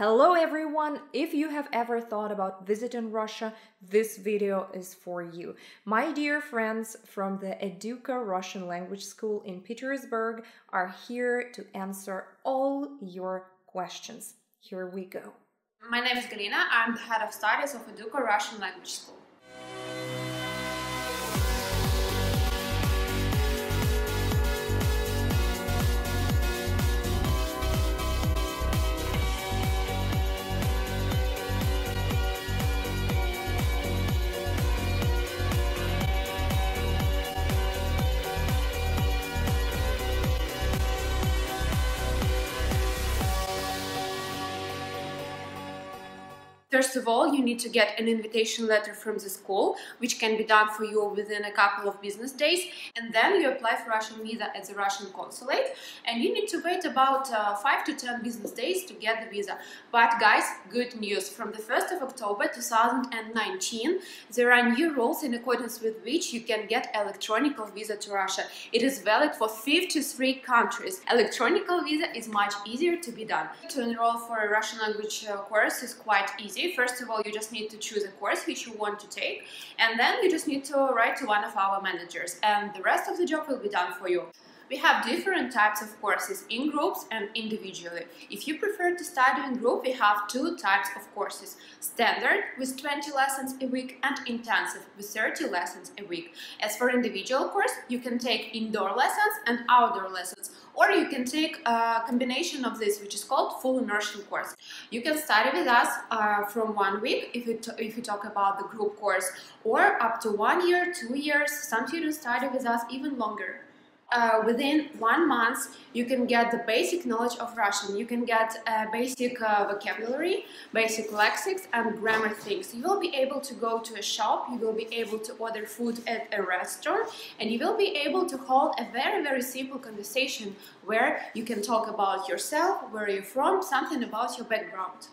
Hello everyone! If you have ever thought about visiting Russia, this video is for you. My dear friends from the Educa Russian Language School in Petersburg are here to answer all your questions. Here we go. My name is Galina. I'm the head of studies of Educa Russian Language School. First of all, you need to get an invitation letter from the school, which can be done for you within a couple of business days. And then you apply for Russian visa at the Russian consulate. And you need to wait about uh, 5 to 10 business days to get the visa. But guys, good news. From the 1st of October 2019, there are new rules in accordance with which you can get electronic visa to Russia. It is valid for 53 countries. Electronic visa is much easier to be done. To enroll for a Russian language uh, course is quite easy First of all, you just need to choose a course which you want to take, and then you just need to write to one of our managers, and the rest of the job will be done for you. We have different types of courses in groups and individually. If you prefer to study in group, we have two types of courses. Standard with 20 lessons a week and intensive with 30 lessons a week. As for individual course, you can take indoor lessons and outdoor lessons or you can take a combination of this which is called full immersion course. You can study with us uh, from one week if you, if you talk about the group course or up to one year, two years, some students study with us even longer uh, within one month you can get the basic knowledge of Russian. You can get uh, basic uh, vocabulary, basic lexics and grammar things. You will be able to go to a shop, you will be able to order food at a restaurant and you will be able to hold a very very simple conversation where you can talk about yourself, where you're from, something about your background.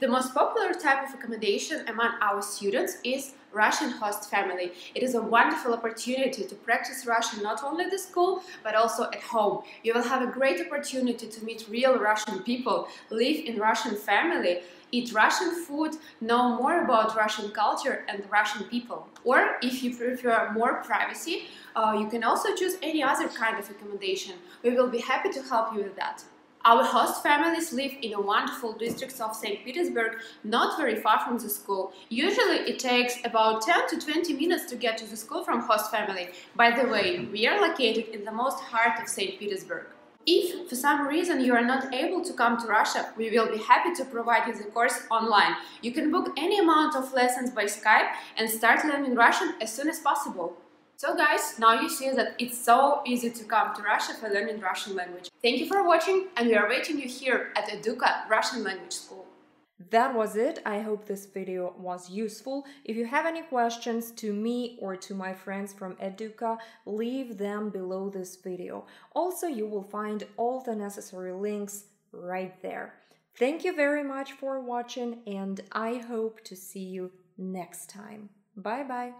The most popular type of accommodation among our students is Russian host family. It is a wonderful opportunity to practice Russian not only at the school but also at home. You will have a great opportunity to meet real Russian people, live in Russian family, eat Russian food, know more about Russian culture and Russian people. Or if you prefer more privacy, uh, you can also choose any other kind of accommodation. We will be happy to help you with that. Our host families live in a wonderful district of St. Petersburg, not very far from the school. Usually it takes about 10 to 20 minutes to get to the school from host family. By the way, we are located in the most heart of St. Petersburg. If for some reason you are not able to come to Russia, we will be happy to provide you the course online. You can book any amount of lessons by Skype and start learning Russian as soon as possible. So guys, now you see that it's so easy to come to Russia for learning Russian language. Thank you for watching and we are waiting you here at Educa Russian Language School. That was it. I hope this video was useful. If you have any questions to me or to my friends from Educa, leave them below this video. Also, you will find all the necessary links right there. Thank you very much for watching and I hope to see you next time. Bye bye.